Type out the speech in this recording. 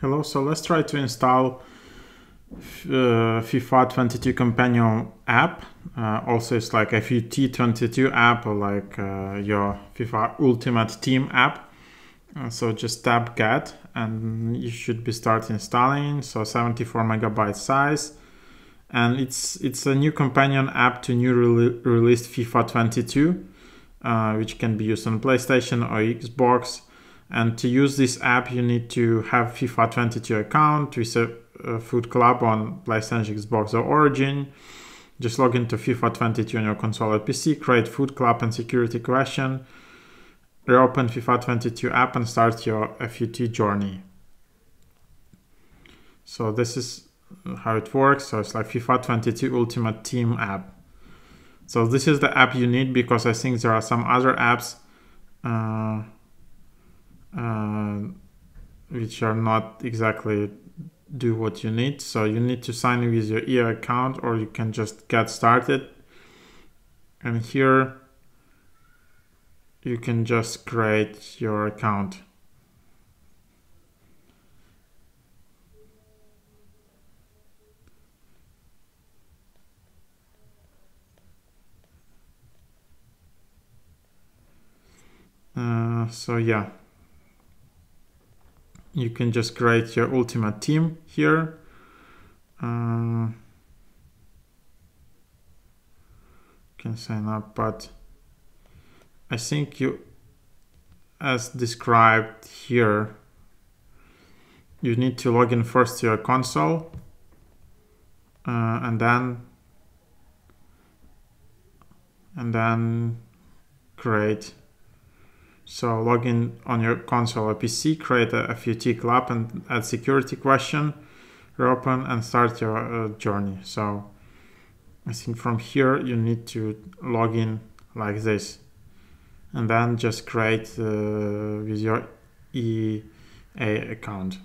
Hello, so let's try to install uh, FIFA 22 companion app. Uh, also, it's like a FUT 22 app or like uh, your FIFA Ultimate Team app. Uh, so just tap get and you should be start installing. So 74 megabyte size. And it's it's a new companion app to new re released FIFA 22, uh, which can be used on PlayStation or Xbox. And to use this app, you need to have FIFA 22 account with a, a FUT Club on PlayStation, Xbox, or Origin. Just log into FIFA 22 on your console or PC, create FUT Club and security question, reopen FIFA 22 app and start your FUT journey. So this is how it works. So it's like FIFA 22 Ultimate Team app. So this is the app you need because I think there are some other apps uh, which are not exactly do what you need. So you need to sign in with your EA account or you can just get started. And here you can just create your account. Uh, so yeah you can just create your ultimate team here. Uh, can sign up, but I think you, as described here, you need to log in first to your console uh, and then and then create so log in on your console or PC, create a, FUT club and add security question, reopen and start your uh, journey. So I think from here you need to log in like this and then just create uh, with your EA account.